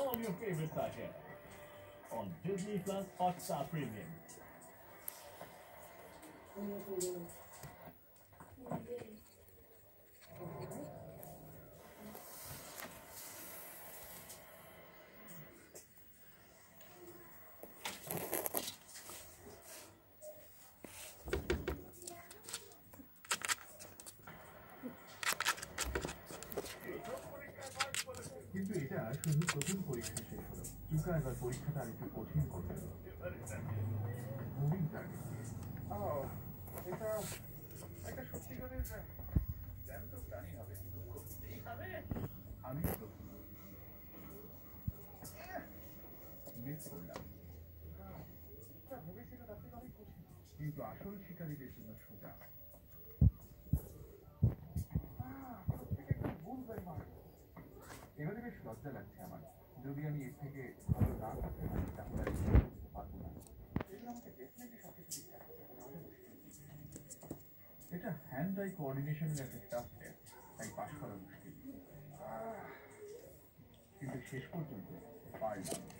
Become your favorite cartoon on Disney Plus Hotstar Premium. এটা শুধু প্রথম পরীক্ষা শেষ হলো চুকা এবার পরীক্ষাটা আরেকটু কঠিন করে দিল একটা প্রাণী হবে কিন্তু আসল শিকারীদের জন্য সোজা আহ, প্রত্যেকে একটু ভুল করে মারলো এবারে বেশ লজ্জা লাগছে আমার। যদি আমি এর থেকে ভালো না থাকতে পারি তাহলে আমি করতে পারব না। করতে। এটা হ্যান্ড আই কোঅর্ডিনেশনের একটা টাফ টেস্ট তাই পাশ করা মুশকিল। কিন্তু শেষ পর্যন্ত পারলাম।